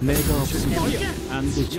내가 없으면 안 되지.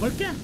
है क्या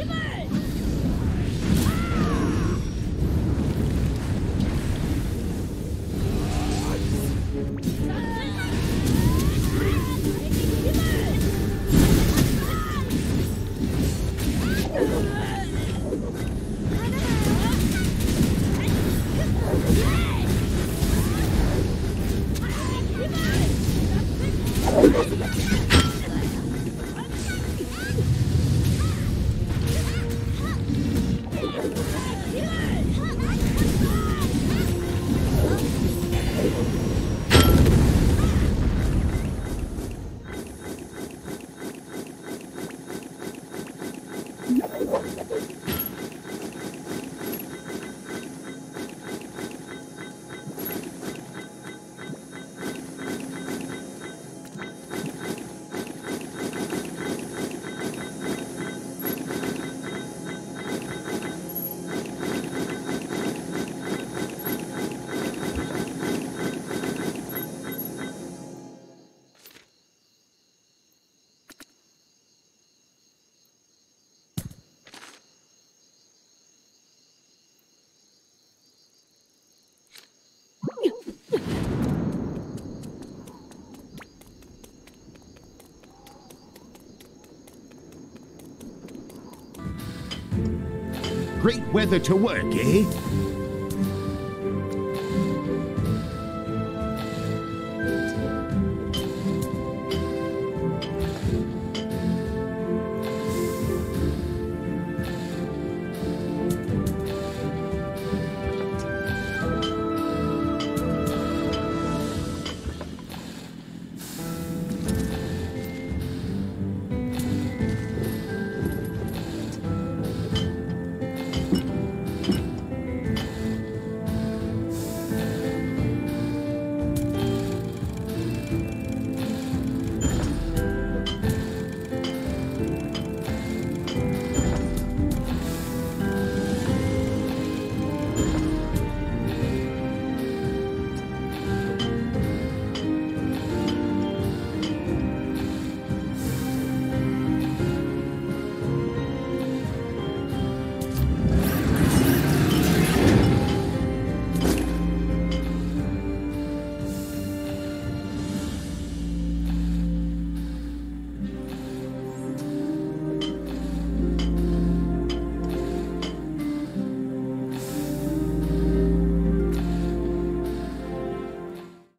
의가 Great weather to work, eh?